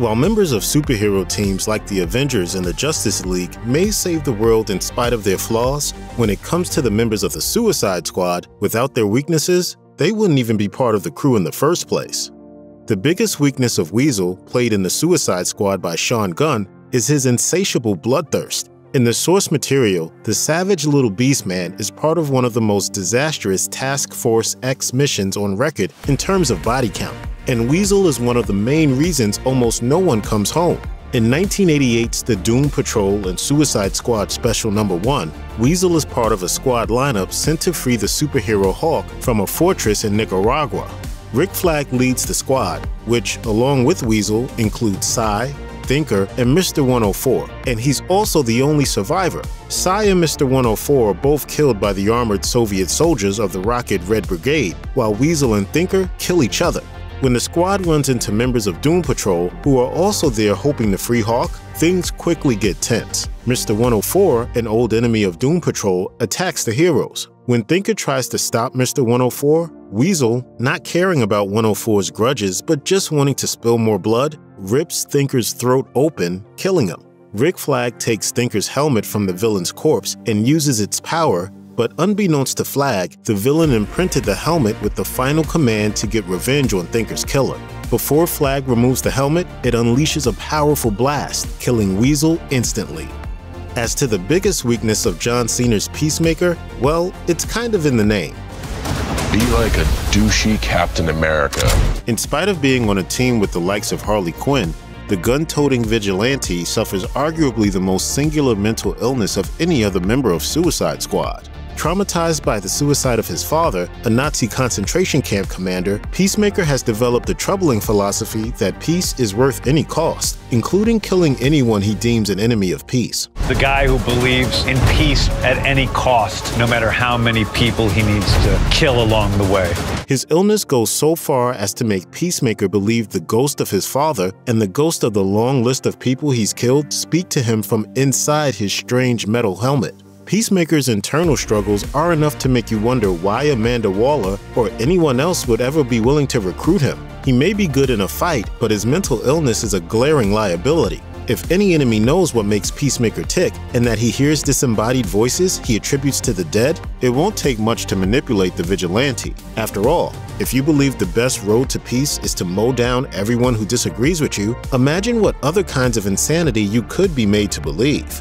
While members of superhero teams like the Avengers and the Justice League may save the world in spite of their flaws, when it comes to the members of the Suicide Squad, without their weaknesses, they wouldn't even be part of the crew in the first place. The biggest weakness of Weasel, played in the Suicide Squad by Sean Gunn, is his insatiable bloodthirst. In the source material, the savage little beastman is part of one of the most disastrous Task Force X missions on record in terms of body count and Weasel is one of the main reasons almost no one comes home. In 1988's The Doom Patrol and Suicide Squad Special Number 1, Weasel is part of a squad lineup sent to free the superhero Hawk from a fortress in Nicaragua. Rick Flag leads the squad, which, along with Weasel, includes Psi, Thinker, and Mr. 104, and he's also the only survivor. Psi and Mr. 104 are both killed by the armored Soviet soldiers of the Rocket Red Brigade, while Weasel and Thinker kill each other. When the squad runs into members of Doom Patrol, who are also there hoping to free Hawk, things quickly get tense. Mr. 104, an old enemy of Doom Patrol, attacks the heroes. When Thinker tries to stop Mr. 104, Weasel, not caring about 104's grudges but just wanting to spill more blood, rips Thinker's throat open, killing him. Rick Flag takes Thinker's helmet from the villain's corpse and uses its power but unbeknownst to Flag, the villain imprinted the helmet with the final command to get revenge on Thinker's killer. Before Flag removes the helmet, it unleashes a powerful blast, killing Weasel instantly. As to the biggest weakness of John Cena's Peacemaker, well, it's kind of in the name. Be like a douchey Captain America. In spite of being on a team with the likes of Harley Quinn, the gun-toting vigilante suffers arguably the most singular mental illness of any other member of Suicide Squad. Traumatized by the suicide of his father, a Nazi concentration camp commander, Peacemaker has developed a troubling philosophy that peace is worth any cost, including killing anyone he deems an enemy of peace. The guy who believes in peace at any cost, no matter how many people he needs to kill along the way. His illness goes so far as to make Peacemaker believe the ghost of his father and the ghost of the long list of people he's killed speak to him from inside his strange metal helmet. Peacemaker's internal struggles are enough to make you wonder why Amanda Waller or anyone else would ever be willing to recruit him. He may be good in a fight, but his mental illness is a glaring liability. If any enemy knows what makes Peacemaker tick, and that he hears disembodied voices he attributes to the dead, it won't take much to manipulate the vigilante. After all, if you believe the best road to peace is to mow down everyone who disagrees with you, imagine what other kinds of insanity you could be made to believe.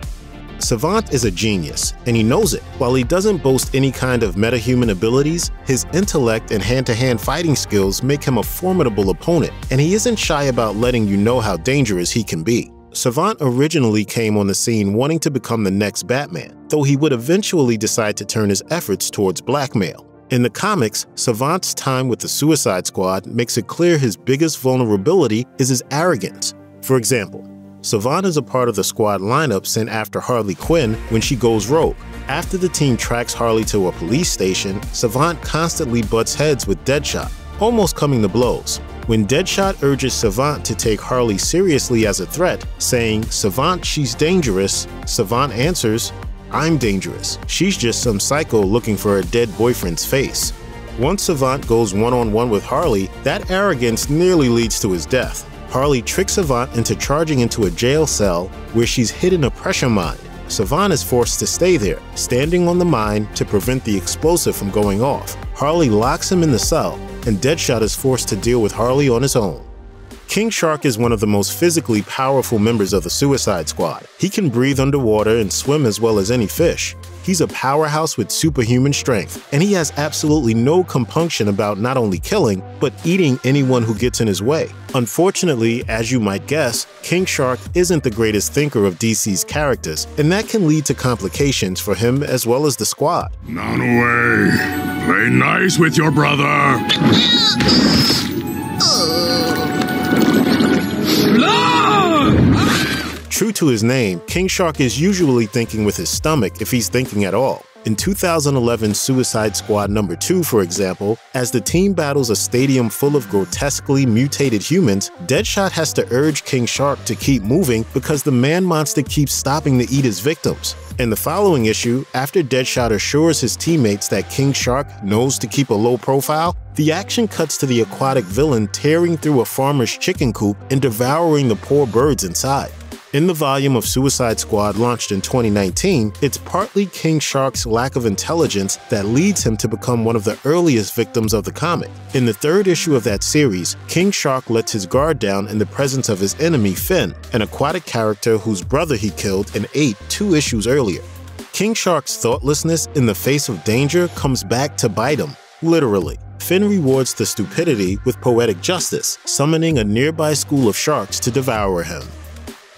Savant is a genius, and he knows it. While he doesn't boast any kind of metahuman abilities, his intellect and hand-to-hand -hand fighting skills make him a formidable opponent, and he isn't shy about letting you know how dangerous he can be. Savant originally came on the scene wanting to become the next Batman, though he would eventually decide to turn his efforts towards blackmail. In the comics, Savant's time with the Suicide Squad makes it clear his biggest vulnerability is his arrogance. For example, Savant is a part of the squad lineup sent after Harley Quinn when she goes rogue. After the team tracks Harley to a police station, Savant constantly butts heads with Deadshot, almost coming to blows. When Deadshot urges Savant to take Harley seriously as a threat, saying, Savant, she's dangerous, Savant answers, I'm dangerous. She's just some psycho looking for a dead boyfriend's face. Once Savant goes one on one with Harley, that arrogance nearly leads to his death. Harley tricks Savant into charging into a jail cell where she's hidden a pressure mine. Savant is forced to stay there, standing on the mine to prevent the explosive from going off. Harley locks him in the cell, and Deadshot is forced to deal with Harley on his own. King Shark is one of the most physically powerful members of the Suicide Squad. He can breathe underwater and swim as well as any fish. He's a powerhouse with superhuman strength, and he has absolutely no compunction about not only killing, but eating anyone who gets in his way. Unfortunately, as you might guess, King Shark isn't the greatest thinker of DC's characters, and that can lead to complications for him as well as the squad. Nanaue, play nice with your brother! True to his name, King Shark is usually thinking with his stomach if he's thinking at all. In 2011 Suicide Squad number 2, for example, as the team battles a stadium full of grotesquely mutated humans, Deadshot has to urge King Shark to keep moving because the man monster keeps stopping to eat his victims. In the following issue, after Deadshot assures his teammates that King Shark knows to keep a low profile, the action cuts to the aquatic villain tearing through a farmer's chicken coop and devouring the poor birds inside. In the volume of Suicide Squad launched in 2019, it's partly King Shark's lack of intelligence that leads him to become one of the earliest victims of the comic. In the third issue of that series, King Shark lets his guard down in the presence of his enemy Finn, an aquatic character whose brother he killed and ate two issues earlier. King Shark's thoughtlessness in the face of danger comes back to bite him, literally. Finn rewards the stupidity with poetic justice, summoning a nearby school of sharks to devour him.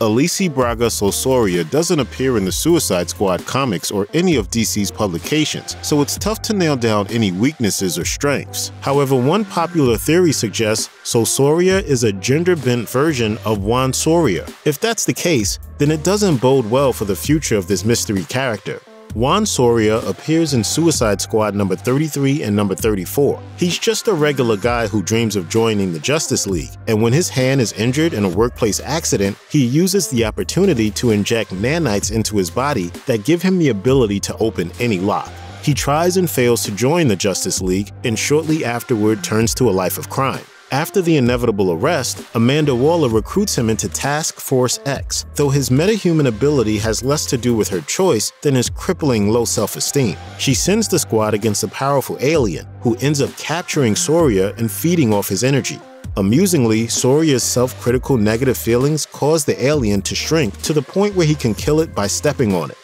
Alice Braga Solsoria doesn't appear in the Suicide Squad comics or any of DC's publications, so it's tough to nail down any weaknesses or strengths. However, one popular theory suggests Solsoria is a gender-bent version of Juan Soria. If that's the case, then it doesn't bode well for the future of this mystery character. Juan Soria appears in Suicide Squad number 33 and number 34. He's just a regular guy who dreams of joining the Justice League, and when his hand is injured in a workplace accident, he uses the opportunity to inject nanites into his body that give him the ability to open any lock. He tries and fails to join the Justice League, and shortly afterward turns to a life of crime. After the inevitable arrest, Amanda Waller recruits him into Task Force X, though his metahuman ability has less to do with her choice than his crippling low self-esteem. She sends the squad against a powerful alien, who ends up capturing Soria and feeding off his energy. Amusingly, Soria's self-critical negative feelings cause the alien to shrink to the point where he can kill it by stepping on it.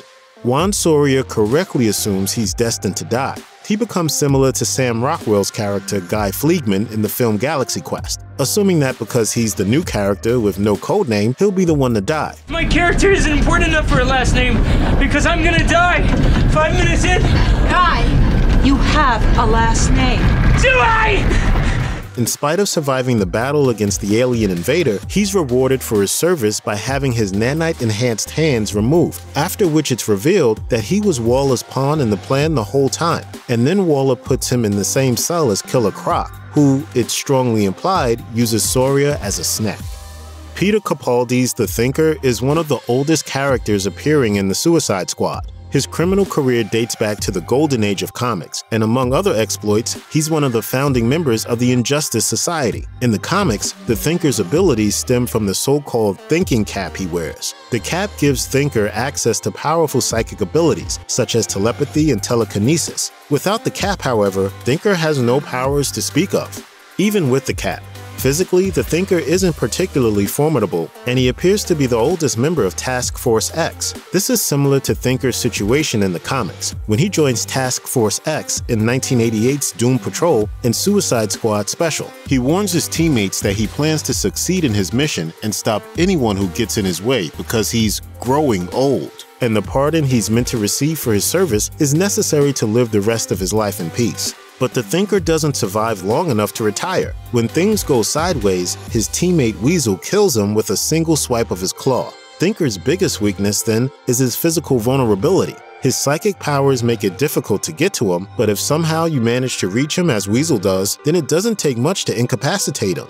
Juan Soria correctly assumes he's destined to die, he becomes similar to Sam Rockwell's character Guy Fleegman in the film Galaxy Quest, assuming that because he's the new character with no codename, he'll be the one to die. My character isn't important enough for a last name because I'm gonna die five minutes in. Guy, you have a last name. Do I? In spite of surviving the battle against the alien invader, he's rewarded for his service by having his nanite enhanced hands removed, after which it's revealed that he was Waller's pawn in the plan the whole time. And then Waller puts him in the same cell as Killer Croc, who, it's strongly implied, uses Soria as a snack. Peter Capaldi's The Thinker is one of the oldest characters appearing in the Suicide Squad. His criminal career dates back to the golden age of comics, and among other exploits, he's one of the founding members of the Injustice Society. In the comics, the Thinker's abilities stem from the so-called thinking cap he wears. The cap gives Thinker access to powerful psychic abilities, such as telepathy and telekinesis. Without the cap, however, Thinker has no powers to speak of. Even with the cap, Physically, the Thinker isn't particularly formidable, and he appears to be the oldest member of Task Force X. This is similar to Thinker's situation in the comics, when he joins Task Force X in 1988's Doom Patrol and Suicide Squad Special. He warns his teammates that he plans to succeed in his mission and stop anyone who gets in his way because he's growing old and the pardon he's meant to receive for his service is necessary to live the rest of his life in peace. But the Thinker doesn't survive long enough to retire. When things go sideways, his teammate Weasel kills him with a single swipe of his claw. Thinker's biggest weakness, then, is his physical vulnerability. His psychic powers make it difficult to get to him, but if somehow you manage to reach him as Weasel does, then it doesn't take much to incapacitate him.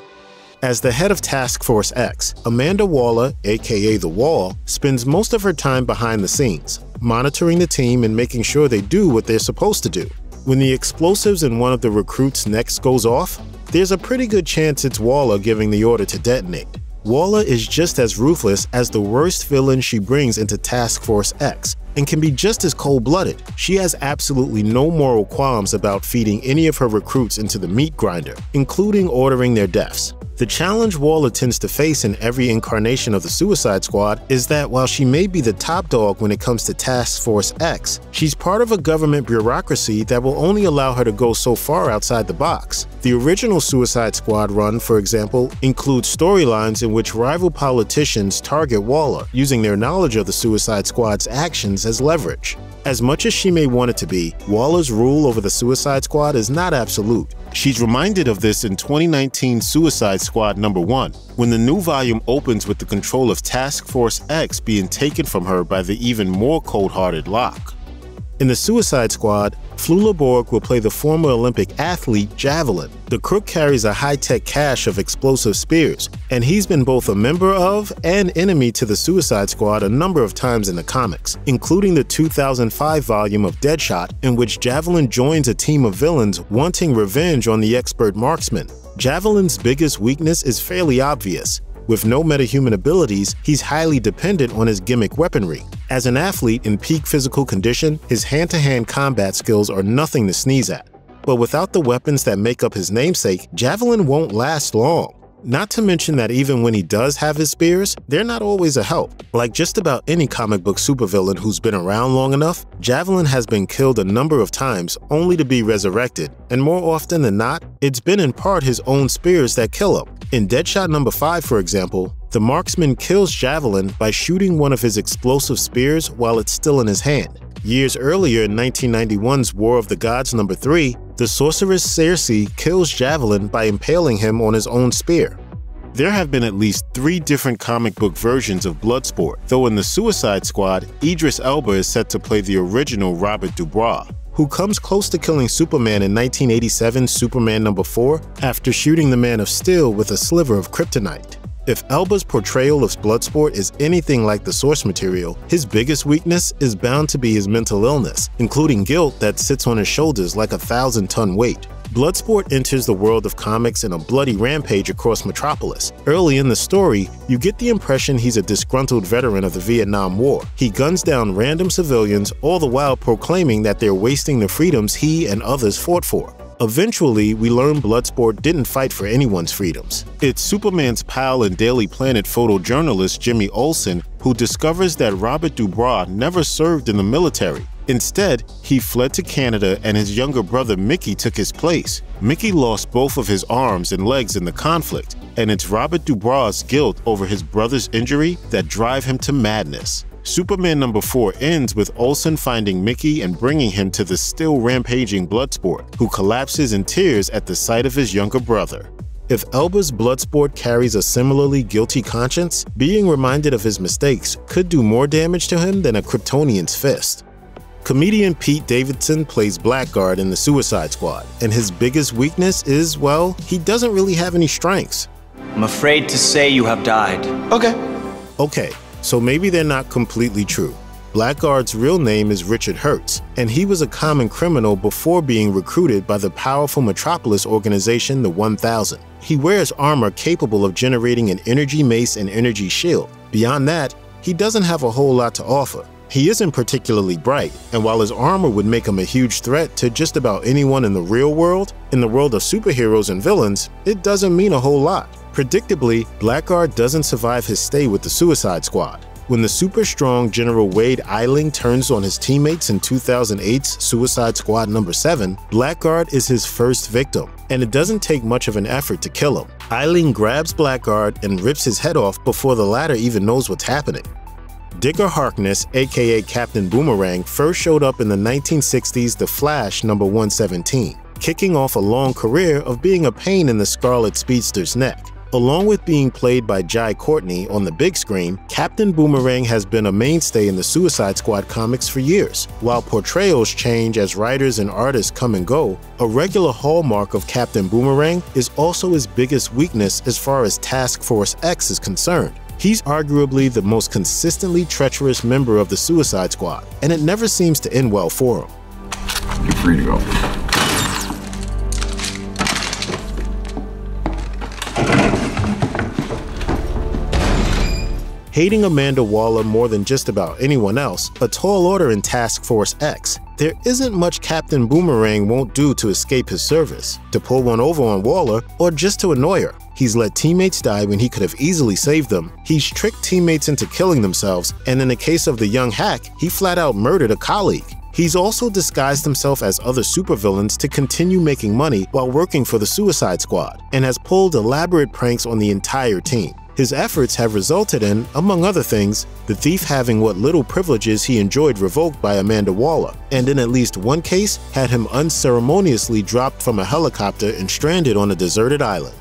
As the head of Task Force X, Amanda Waller, aka The Wall, spends most of her time behind the scenes, monitoring the team and making sure they do what they're supposed to do. When the explosives in one of the recruits' necks goes off, there's a pretty good chance it's Waller giving the order to detonate. Waller is just as ruthless as the worst villain she brings into Task Force X, and can be just as cold-blooded. She has absolutely no moral qualms about feeding any of her recruits into the meat grinder, including ordering their deaths. The challenge Waller tends to face in every incarnation of the Suicide Squad is that while she may be the top dog when it comes to Task Force X, she's part of a government bureaucracy that will only allow her to go so far outside the box. The original Suicide Squad run, for example, includes storylines in which rival politicians target Waller, using their knowledge of the Suicide Squad's actions as leverage. As much as she may want it to be, Waller's rule over the Suicide Squad is not absolute. She's reminded of this in 2019 Suicide Squad number 1, when the new volume opens with the control of Task Force X being taken from her by the even more cold-hearted Lok. In the Suicide Squad, Flula Borg will play the former Olympic athlete Javelin. The crook carries a high-tech cache of explosive spears, and he's been both a member of and enemy to the Suicide Squad a number of times in the comics, including the 2005 volume of Deadshot, in which Javelin joins a team of villains wanting revenge on the expert marksman. Javelin's biggest weakness is fairly obvious. With no metahuman abilities, he's highly dependent on his gimmick weaponry. As an athlete in peak physical condition, his hand-to-hand combat skills are nothing to sneeze at. But without the weapons that make up his namesake, Javelin won't last long. Not to mention that even when he does have his spears, they're not always a help. Like just about any comic book supervillain who's been around long enough, Javelin has been killed a number of times only to be resurrected, and more often than not, it's been in part his own spears that kill him. In Deadshot number 5, for example, the marksman kills Javelin by shooting one of his explosive spears while it's still in his hand. Years earlier in 1991's War of the Gods number 3, the sorceress Circe kills Javelin by impaling him on his own spear. There have been at least three different comic book versions of Bloodsport, though in the Suicide Squad, Idris Elba is set to play the original Robert Dubois, who comes close to killing Superman in 1987's Superman number 4 after shooting the Man of Steel with a sliver of kryptonite. If Elba's portrayal of Bloodsport is anything like the source material, his biggest weakness is bound to be his mental illness, including guilt that sits on his shoulders like a thousand ton weight. Bloodsport enters the world of comics in a bloody rampage across Metropolis. Early in the story, you get the impression he's a disgruntled veteran of the Vietnam War. He guns down random civilians, all the while proclaiming that they're wasting the freedoms he and others fought for. Eventually, we learn Bloodsport didn't fight for anyone's freedoms. It's Superman's pal and Daily Planet photojournalist Jimmy Olsen who discovers that Robert Dubois never served in the military. Instead, he fled to Canada and his younger brother Mickey took his place. Mickey lost both of his arms and legs in the conflict, and it's Robert Dubois' guilt over his brother's injury that drive him to madness. Superman number 4 ends with Olsen finding Mickey and bringing him to the still rampaging Bloodsport, who collapses in tears at the sight of his younger brother. If Elba's Bloodsport carries a similarly guilty conscience, being reminded of his mistakes could do more damage to him than a Kryptonian's fist. Comedian Pete Davidson plays Blackguard in the Suicide Squad, and his biggest weakness is, well, he doesn't really have any strengths. I'm afraid to say you have died. Okay. Okay, so maybe they're not completely true. Blackguard's real name is Richard Hertz, and he was a common criminal before being recruited by the powerful Metropolis organization, the 1000. He wears armor capable of generating an energy mace and energy shield. Beyond that, he doesn't have a whole lot to offer. He isn't particularly bright, and while his armor would make him a huge threat to just about anyone in the real world, in the world of superheroes and villains, it doesn't mean a whole lot. Predictably, Blackguard doesn't survive his stay with the Suicide Squad. When the super strong General Wade Eiling turns on his teammates in 2008's Suicide Squad number 7, Blackguard is his first victim, and it doesn't take much of an effort to kill him. Eiling grabs Blackguard and rips his head off before the latter even knows what's happening. Digger Harkness, aka Captain Boomerang, first showed up in the 1960s The Flash number 117, kicking off a long career of being a pain in the Scarlet Speedster's neck. Along with being played by Jai Courtney on the big screen, Captain Boomerang has been a mainstay in the Suicide Squad comics for years. While portrayals change as writers and artists come and go, a regular hallmark of Captain Boomerang is also his biggest weakness as far as Task Force X is concerned. He's arguably the most consistently treacherous member of the Suicide Squad, and it never seems to end well for him. You're free to go. Hating Amanda Waller more than just about anyone else, a tall order in Task Force X, there isn't much Captain Boomerang won't do to escape his service, to pull one over on Waller, or just to annoy her. He's let teammates die when he could have easily saved them. He's tricked teammates into killing themselves, and in the case of the young hack, he flat out murdered a colleague. He's also disguised himself as other supervillains to continue making money while working for the Suicide Squad, and has pulled elaborate pranks on the entire team. His efforts have resulted in, among other things, the thief having what little privileges he enjoyed revoked by Amanda Waller, and in at least one case, had him unceremoniously dropped from a helicopter and stranded on a deserted island.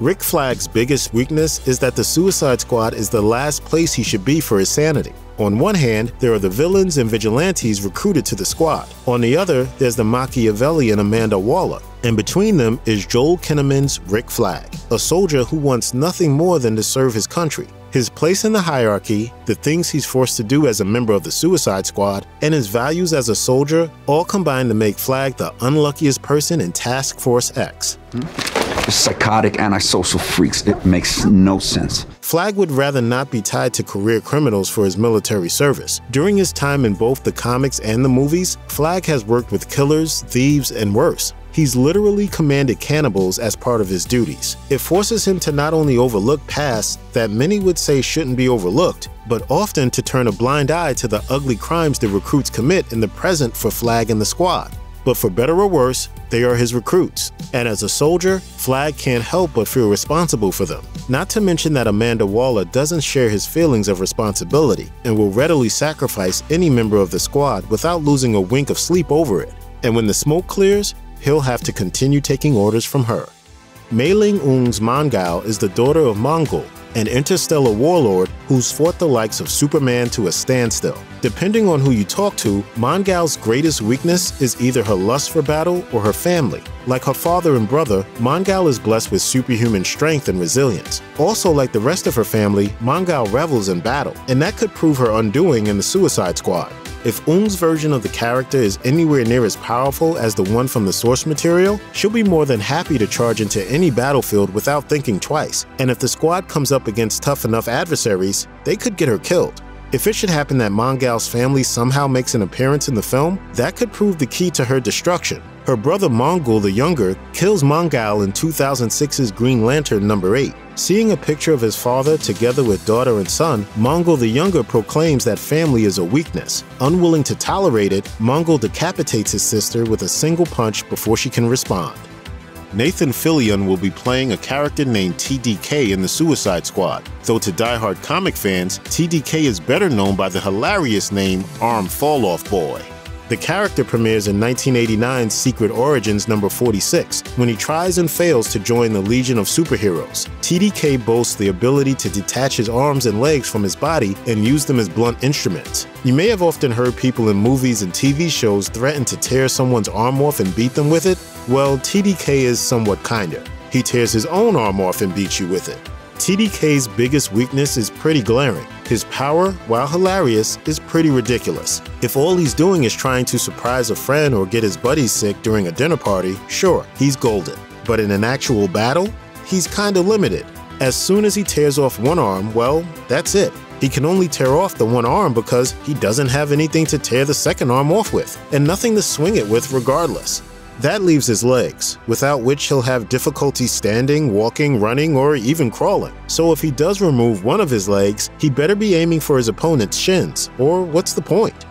Rick Flag's biggest weakness is that the Suicide Squad is the last place he should be for his sanity. On one hand, there are the villains and vigilantes recruited to the squad. On the other, there's the Machiavellian Amanda Waller. And between them is Joel Kinnaman's Rick Flag, a soldier who wants nothing more than to serve his country. His place in the hierarchy, the things he's forced to do as a member of the Suicide Squad, and his values as a soldier all combine to make Flag the unluckiest person in Task Force X. Hmm? Psychotic, antisocial freaks. It makes no sense. Flag would rather not be tied to career criminals for his military service. During his time in both the comics and the movies, Flag has worked with killers, thieves, and worse. He's literally commanded cannibals as part of his duties. It forces him to not only overlook pasts that many would say shouldn't be overlooked, but often to turn a blind eye to the ugly crimes the recruits commit in the present for Flag and the squad. But for better or worse, they are his recruits. And as a soldier, Flag can't help but feel responsible for them. Not to mention that Amanda Waller doesn't share his feelings of responsibility and will readily sacrifice any member of the squad without losing a wink of sleep over it. And when the smoke clears, he'll have to continue taking orders from her. Mayling Ng's Mongal is the daughter of Mongul, an interstellar warlord who's fought the likes of Superman to a standstill. Depending on who you talk to, Mongal's greatest weakness is either her lust for battle or her family. Like her father and brother, Mongal is blessed with superhuman strength and resilience. Also, like the rest of her family, Mongal revels in battle, and that could prove her undoing in the Suicide Squad. If Ng's version of the character is anywhere near as powerful as the one from the source material, she'll be more than happy to charge into any battlefield without thinking twice. And if the squad comes up against tough enough adversaries, they could get her killed. If it should happen that Mongal's family somehow makes an appearance in the film, that could prove the key to her destruction. Her brother Mongul the Younger kills Mongal in 2006's Green Lantern number 8. Seeing a picture of his father together with daughter and son, Mongul the Younger proclaims that family is a weakness. Unwilling to tolerate it, Mongul decapitates his sister with a single punch before she can respond. Nathan Fillion will be playing a character named TDK in the Suicide Squad, though to die-hard comic fans, TDK is better known by the hilarious name Arm Fall Off Boy. The character premieres in 1989's Secret Origins number 46, when he tries and fails to join the Legion of Superheroes. TDK boasts the ability to detach his arms and legs from his body and use them as blunt instruments. You may have often heard people in movies and TV shows threaten to tear someone's arm off and beat them with it. Well, TDK is somewhat kinder. He tears his own arm off and beats you with it. TDK's biggest weakness is pretty glaring. His power, while hilarious, is pretty ridiculous. If all he's doing is trying to surprise a friend or get his buddies sick during a dinner party, sure, he's golden. But in an actual battle, he's kinda limited. As soon as he tears off one arm, well, that's it. He can only tear off the one arm because he doesn't have anything to tear the second arm off with, and nothing to swing it with regardless. That leaves his legs, without which he'll have difficulty standing, walking, running, or even crawling. So if he does remove one of his legs, he better be aiming for his opponent's shins, or what's the point?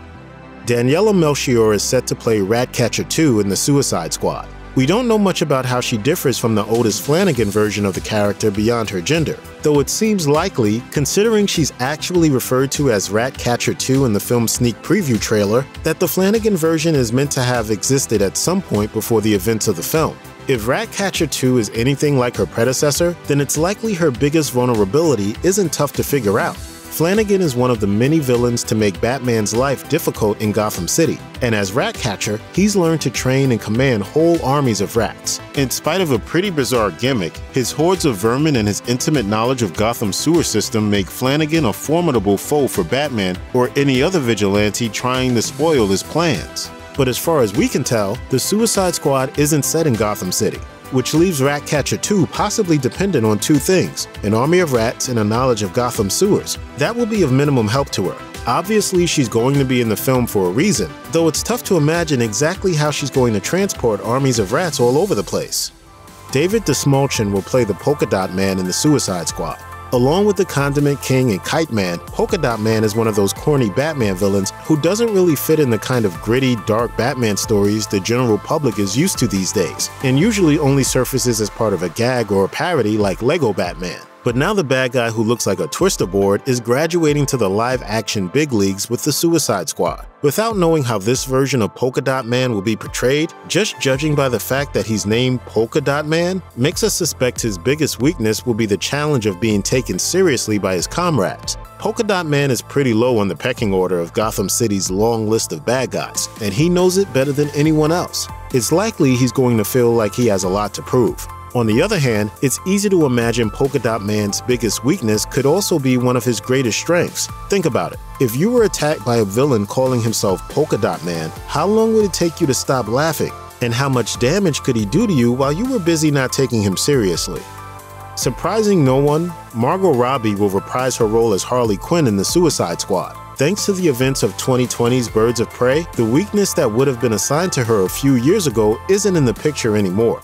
Daniela Melchior is set to play Ratcatcher 2 in the Suicide Squad. We don't know much about how she differs from the Otis Flannegan version of the character beyond her gender, though it seems likely, considering she's actually referred to as Ratcatcher 2 in the film's sneak preview trailer, that the Flannegan version is meant to have existed at some point before the events of the film. If Ratcatcher 2 is anything like her predecessor, then it's likely her biggest vulnerability isn't tough to figure out. Flannegan is one of the many villains to make Batman's life difficult in Gotham City, and as Ratcatcher, he's learned to train and command whole armies of rats. In spite of a pretty bizarre gimmick, his hordes of vermin and his intimate knowledge of Gotham's sewer system make Flannegan a formidable foe for Batman or any other vigilante trying to spoil his plans. But as far as we can tell, the Suicide Squad isn't set in Gotham City which leaves Ratcatcher 2 possibly dependent on two things an army of rats and a knowledge of Gotham sewers. That will be of minimum help to her. Obviously, she's going to be in the film for a reason, though it's tough to imagine exactly how she's going to transport armies of rats all over the place. David Dastmalchian will play the Polka Dot Man in the Suicide Squad. Along with the Condiment King and Kite Man, Polka Dot Man is one of those corny Batman villains who doesn't really fit in the kind of gritty, dark Batman stories the general public is used to these days, and usually only surfaces as part of a gag or a parody like Lego Batman. But now the bad guy who looks like a twister board is graduating to the live action big leagues with the Suicide Squad. Without knowing how this version of Polka Dot Man will be portrayed, just judging by the fact that he's named Polka Dot Man makes us suspect his biggest weakness will be the challenge of being taken seriously by his comrades. Polka Dot Man is pretty low on the pecking order of Gotham City's long list of bad guys, and he knows it better than anyone else. It's likely he's going to feel like he has a lot to prove. On the other hand, it's easy to imagine Polka Dot Man's biggest weakness could also be one of his greatest strengths. Think about it. If you were attacked by a villain calling himself Polka Dot Man, how long would it take you to stop laughing? And how much damage could he do to you while you were busy not taking him seriously? Surprising no one, Margot Robbie will reprise her role as Harley Quinn in the Suicide Squad. Thanks to the events of 2020's Birds of Prey, the weakness that would have been assigned to her a few years ago isn't in the picture anymore.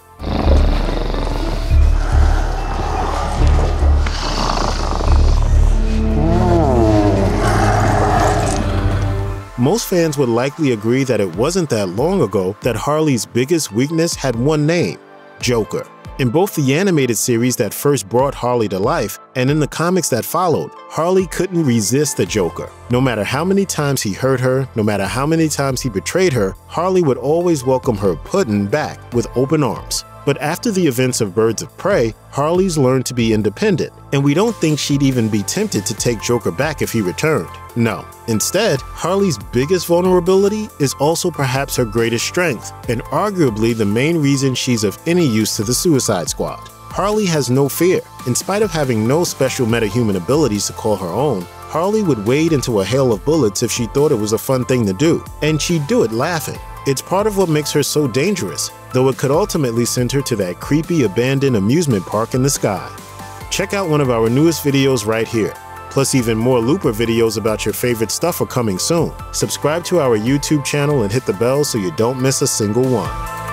Most fans would likely agree that it wasn't that long ago that Harley's biggest weakness had one name Joker. In both the animated series that first brought Harley to life and in the comics that followed, Harley couldn't resist the Joker. No matter how many times he hurt her, no matter how many times he betrayed her, Harley would always welcome her pudding back with open arms. But after the events of Birds of Prey, Harley's learned to be independent, and we don't think she'd even be tempted to take Joker back if he returned. No. Instead, Harley's biggest vulnerability is also perhaps her greatest strength, and arguably the main reason she's of any use to the Suicide Squad. Harley has no fear. In spite of having no special metahuman abilities to call her own, Harley would wade into a hail of bullets if she thought it was a fun thing to do, and she'd do it laughing. It's part of what makes her so dangerous, though it could ultimately send her to that creepy abandoned amusement park in the sky. Check out one of our newest videos right here. Plus, even more Looper videos about your favorite stuff are coming soon. Subscribe to our YouTube channel and hit the bell so you don't miss a single one.